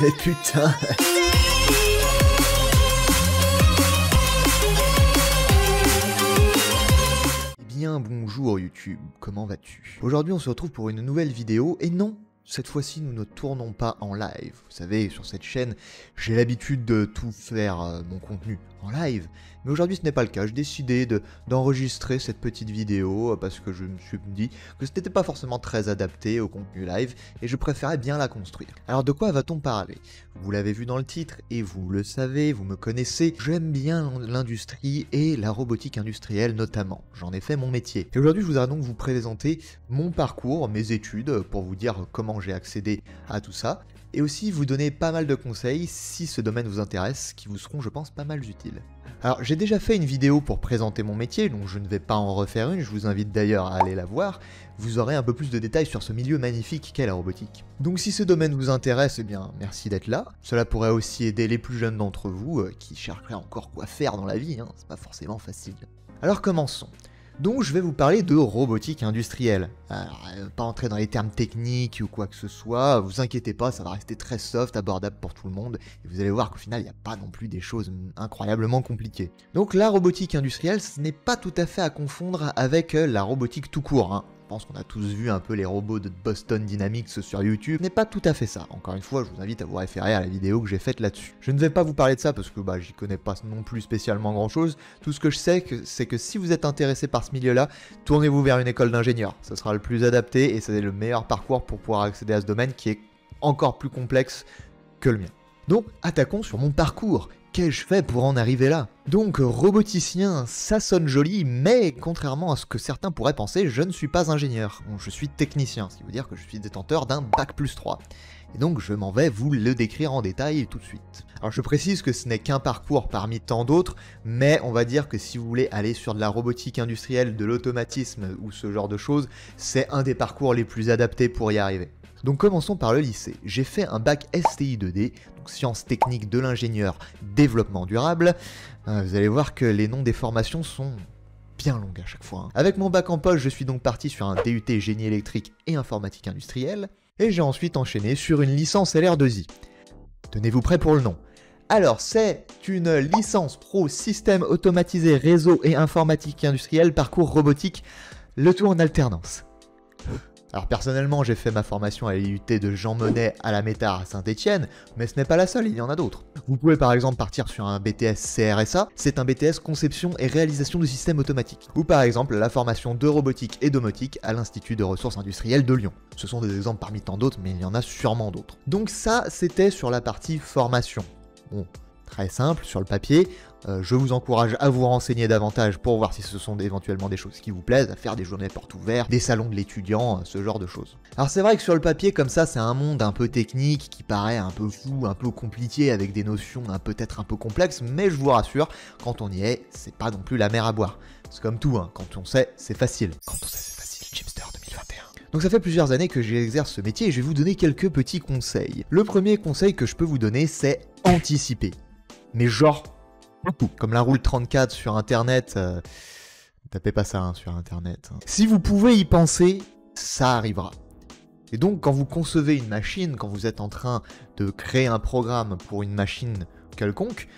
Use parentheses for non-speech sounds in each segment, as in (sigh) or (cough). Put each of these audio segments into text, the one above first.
Mais putain. Eh bien bonjour YouTube, comment vas-tu? Aujourd'hui on se retrouve pour une nouvelle vidéo et non, cette fois-ci, nous ne tournons pas en live. Vous savez, sur cette chaîne, j'ai l'habitude de tout faire euh, mon contenu en live. Mais aujourd'hui, ce n'est pas le cas. J'ai décidé d'enregistrer cette petite vidéo euh, parce que je me suis dit que ce n'était pas forcément très adapté au contenu live et je préférais bien la construire. Alors, de quoi va-t-on parler? Vous l'avez vu dans le titre et vous le savez, vous me connaissez. J'aime bien l'industrie et la robotique industrielle notamment. J'en ai fait mon métier. Et aujourd'hui, je voudrais donc vous présenter mon parcours, mes études, pour vous dire comment j'ai accédé à tout ça, et aussi vous donner pas mal de conseils si ce domaine vous intéresse, qui vous seront je pense pas mal utiles. Alors j'ai déjà fait une vidéo pour présenter mon métier, donc je ne vais pas en refaire une, je vous invite d'ailleurs à aller la voir, vous aurez un peu plus de détails sur ce milieu magnifique qu'est la robotique. Donc si ce domaine vous intéresse, eh bien merci d'être là, cela pourrait aussi aider les plus jeunes d'entre vous, euh, qui chercheraient encore quoi faire dans la vie, hein. c'est pas forcément facile. Alors commençons. Donc je vais vous parler de robotique industrielle. Alors, euh, pas entrer dans les termes techniques ou quoi que ce soit, vous inquiétez pas, ça va rester très soft, abordable pour tout le monde, et vous allez voir qu'au final il n'y a pas non plus des choses incroyablement compliquées. Donc la robotique industrielle, ce n'est pas tout à fait à confondre avec euh, la robotique tout court. Hein. Pense qu'on a tous vu un peu les robots de Boston Dynamics sur YouTube. N'est pas tout à fait ça. Encore une fois, je vous invite à vous référer à la vidéo que j'ai faite là-dessus. Je ne vais pas vous parler de ça parce que bah, j'y connais pas non plus spécialement grand-chose. Tout ce que je sais, c'est que si vous êtes intéressé par ce milieu-là, tournez-vous vers une école d'ingénieur. Ce sera le plus adapté et c'est le meilleur parcours pour pouvoir accéder à ce domaine qui est encore plus complexe que le mien. Donc, attaquons sur mon parcours qu'ai-je fait pour en arriver là? Donc, roboticien, ça sonne joli, mais contrairement à ce que certains pourraient penser, je ne suis pas ingénieur. je suis technicien, ce qui veut dire que je suis détenteur d'un bac plus 3. Et donc, je m'en vais vous le décrire en détail tout de suite. Alors, je précise que ce n'est qu'un parcours parmi tant d'autres, mais on va dire que si vous voulez aller sur de la robotique industrielle, de l'automatisme ou ce genre de choses, c'est un des parcours les plus adaptés pour y arriver. Donc commençons par le lycée. J'ai fait un bac STI 2D, donc sciences techniques de l'ingénieur, développement durable. Euh, vous allez voir que les noms des formations sont bien longues à chaque fois. Hein. Avec mon bac en poche, je suis donc parti sur un DUT génie électrique et informatique industrielle, et j'ai ensuite enchaîné sur une licence LR2I. Tenez-vous prêts pour le nom. Alors, c'est une licence pro système automatisé réseau et informatique industrielle parcours robotique, le tout en alternance. Alors personnellement, j'ai fait ma formation à l'IUT de Jean Monnet à la Métard à Saint-Etienne, mais ce n'est pas la seule, il y en a d'autres. Vous pouvez par exemple partir sur un BTS CRSA, c'est un BTS conception et réalisation de systèmes automatiques. Ou par exemple la formation de robotique et domotique à l'Institut de ressources industrielles de Lyon. Ce sont des exemples parmi tant d'autres, mais il y en a sûrement d'autres. Donc ça, c'était sur la partie formation. Bon, très simple sur le papier. Euh, je vous encourage à vous renseigner davantage pour voir si ce sont éventuellement des choses qui vous plaisent, à faire des journées portes ouvertes, des salons de l'étudiant, euh, ce genre de choses. Alors c'est vrai que sur le papier comme ça, c'est un monde un peu technique qui paraît un peu fou, un peu compliqué avec des notions peut-être un peu complexes, mais je vous rassure, quand on y est, c'est pas non plus la mer à boire. C'est comme tout, hein. quand on sait, c'est facile. Quand on sait, c'est facile. Chipster 2021. Donc ça fait plusieurs années que j'exerce ce métier et je vais vous donner quelques petits conseils. Le premier conseil que je peux vous donner, c'est anticiper mais genre Comme la roule 34 sur internet. Euh, tapez pas ça hein, sur internet. Hein. Si vous pouvez y penser, ça arrivera. Et donc quand vous concevez une machine, quand vous êtes en train de créer un programme pour une machine quelconque,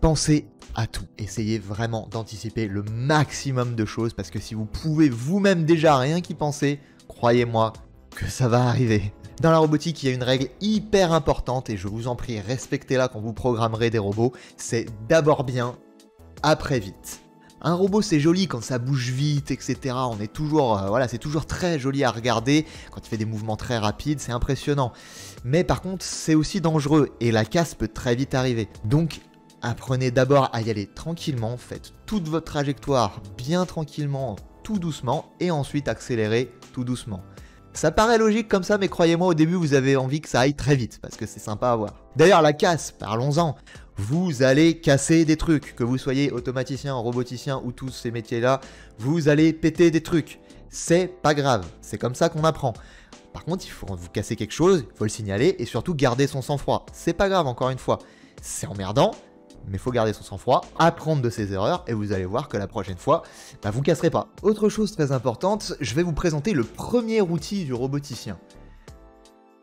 pensez à tout. Essayez vraiment d'anticiper le maximum de choses parce que si vous pouvez vous-même déjà rien qu'y penser, croyez-moi que ça va arriver. Dans la robotique, il y a une règle hyper importante et je vous en prie, respectez-la quand vous programmerez des robots, c'est d'abord bien, après vite. Un robot c'est joli quand ça bouge vite, etc. On est toujours, euh, voilà, c'est toujours très joli à regarder quand il fait des mouvements très rapides, c'est impressionnant. Mais par contre, c'est aussi dangereux et la casse peut très vite arriver. Donc, apprenez d'abord à y aller tranquillement, faites toute votre trajectoire bien tranquillement, tout doucement, et ensuite accélérez tout doucement. Ça paraît logique comme ça, mais croyez-moi, au début, vous avez envie que ça aille très vite, parce que c'est sympa à voir. D'ailleurs, la casse, parlons-en. Vous allez casser des trucs, que vous soyez automaticien, roboticien ou tous ces métiers-là, vous allez péter des trucs. C'est pas grave, c'est comme ça qu'on apprend. Par contre, il faut vous casser quelque chose, il faut le signaler et surtout garder son sang-froid. C'est pas grave, encore une fois. C'est emmerdant, mais faut garder son sang-froid, apprendre de ses erreurs, et vous allez voir que la prochaine fois, bah, vous casserez pas. Autre chose très importante, je vais vous présenter le premier outil du roboticien.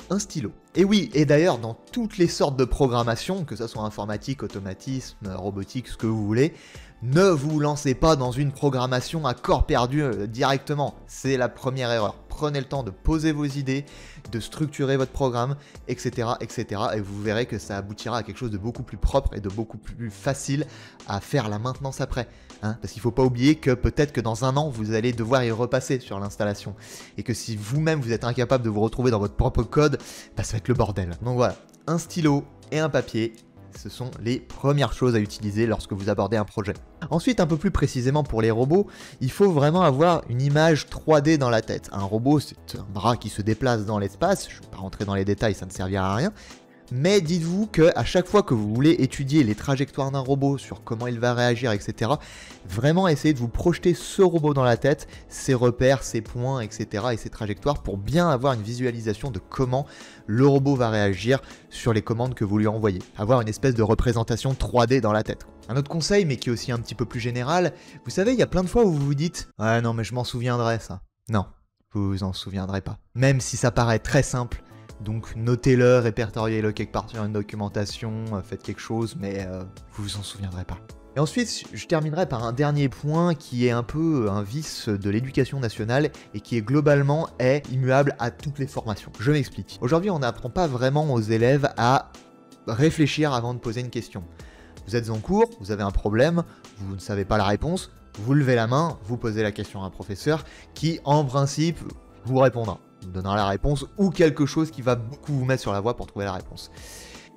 Un stylo. Et oui, et d'ailleurs, dans toutes les sortes de programmation, que ce soit informatique, automatisme, robotique, ce que vous voulez, ne vous lancez pas dans une programmation à corps perdu euh, directement. C'est la première erreur. Prenez le temps de poser vos idées, de structurer votre programme, etc., etc. Et vous verrez que ça aboutira à quelque chose de beaucoup plus propre et de beaucoup plus facile à faire la maintenance après. Hein. Parce qu'il ne faut pas oublier que peut-être que dans un an, vous allez devoir y repasser sur l'installation. Et que si vous-même vous êtes incapable de vous retrouver dans votre propre code, bah, ça va être le bordel. Donc voilà, un stylo et un papier, ce sont les premières choses à utiliser lorsque vous abordez un projet. Ensuite, un peu plus précisément pour les robots, il faut vraiment avoir une image 3D dans la tête. Un robot, c'est un bras qui se déplace dans l'espace, je ne vais pas rentrer dans les détails, ça ne servira à rien, mais dites-vous que à chaque fois que vous voulez étudier les trajectoires d'un robot, sur comment il va réagir, etc., vraiment essayez de vous projeter ce robot dans la tête, ses repères, ses points, etc., et ses trajectoires pour bien avoir une visualisation de comment le robot va réagir sur les commandes que vous lui envoyez. Avoir une espèce de représentation 3D dans la tête. Un autre conseil, mais qui est aussi un petit peu plus général, vous savez, il y a plein de fois où vous vous dites Ah non, mais je m'en souviendrai ça. Non, vous vous en souviendrez pas. Même si ça paraît très simple, donc notez-le, répertoriez-le quelque part sur une documentation, euh, faites quelque chose, mais euh, vous vous en souviendrez pas. Et ensuite, je terminerai par un dernier point qui est un peu un vice de l'éducation nationale et qui est globalement est immuable à toutes les formations. Je m'explique. Aujourd'hui, on n'apprend pas vraiment aux élèves à réfléchir avant de poser une question. Vous êtes en cours, vous avez un problème, vous ne savez pas la réponse, vous levez la main, vous posez la question à un professeur qui, en principe, vous répondra vous donnera la réponse ou quelque chose qui va beaucoup vous mettre sur la voie pour trouver la réponse.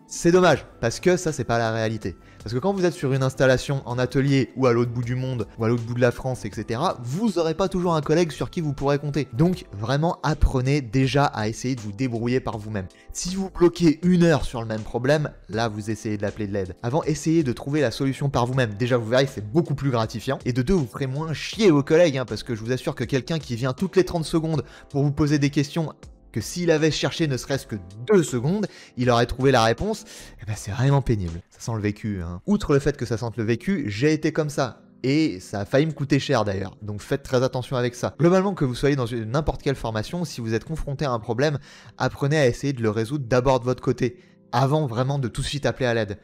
C'est dommage, parce que ça, c'est pas la réalité. Parce que quand vous êtes sur une installation en atelier ou à l'autre bout du monde, ou à l'autre bout de la France, etc., vous n'aurez pas toujours un collègue sur qui vous pourrez compter. Donc, vraiment, apprenez déjà à essayer de vous débrouiller par vous-même. Si vous bloquez une heure sur le même problème, là, vous essayez de l'appeler de l'aide. Avant, essayez de trouver la solution par vous-même. Déjà, vous verrez, c'est beaucoup plus gratifiant. Et de deux, vous ferez moins chier vos collègues, hein, parce que je vous assure que quelqu'un qui vient toutes les 30 secondes pour vous poser des questions s'il avait cherché ne serait-ce que deux secondes, il aurait trouvé la réponse, eh ben c'est vraiment pénible. Ça sent le vécu. Hein. Outre le fait que ça sente le vécu, j'ai été comme ça. Et ça a failli me coûter cher d'ailleurs, donc faites très attention avec ça. Globalement, que vous soyez dans n'importe quelle formation, si vous êtes confronté à un problème, apprenez à essayer de le résoudre d'abord de votre côté, avant vraiment de tout de suite appeler à l'aide.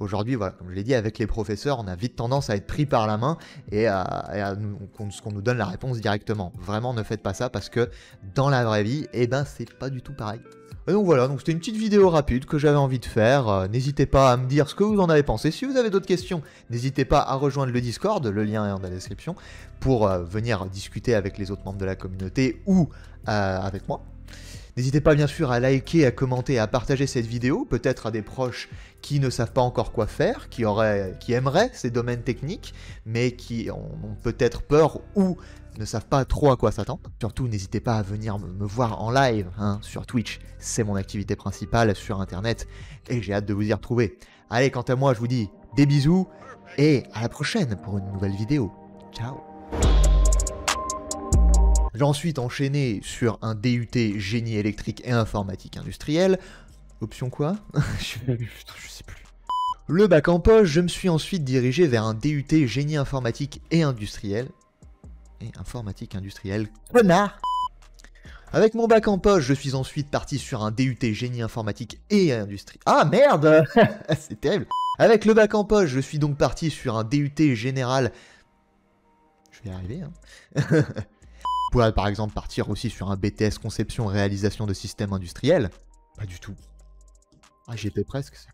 Aujourd'hui, voilà, comme je l'ai dit, avec les professeurs, on a vite tendance à être pris par la main et à, qu'on nous donne la réponse directement. Vraiment, ne faites pas ça parce que dans la vraie vie, eh ben, c'est pas du tout pareil. Donc voilà, donc c'était une petite vidéo rapide que j'avais envie de faire. Euh, n'hésitez pas à me dire ce que vous en avez pensé. Si vous avez d'autres questions, n'hésitez pas à rejoindre le Discord, le lien est dans la description, pour euh, venir discuter avec les autres membres de la communauté ou euh, avec moi. N'hésitez pas bien sûr à liker, à commenter, à partager cette vidéo, peut-être à des proches qui ne savent pas encore quoi faire, qui, qui aimeraient ces domaines techniques, mais qui ont, peut-être peur ou ne savent pas trop à quoi s'attendre. Surtout, n'hésitez pas à venir me, voir en live hein, sur Twitch. C'est mon activité principale sur Internet et j'ai hâte de vous y retrouver. Allez, quant à moi, je vous dis des bisous et à la prochaine pour une nouvelle vidéo. Ciao j'ai ensuite enchaîné sur un DUT génie électrique et informatique industrielle. Option quoi? (laughs) Je, sais plus. Le bac en poche, je me suis ensuite dirigé vers un DUT génie informatique et industriel. Et informatique industrielle, connard avec mon bac en poche, je suis ensuite parti sur un DUT génie informatique et industrie. Ah merde (laughs) C'est terrible Avec le bac en poche, je suis donc parti sur un DUT général... Je vais y arriver, hein (laughs) pourrait par exemple partir aussi sur un BTS conception réalisation de systèmes industriels. Pas du tout. Ah, j'y étais presque, c'est.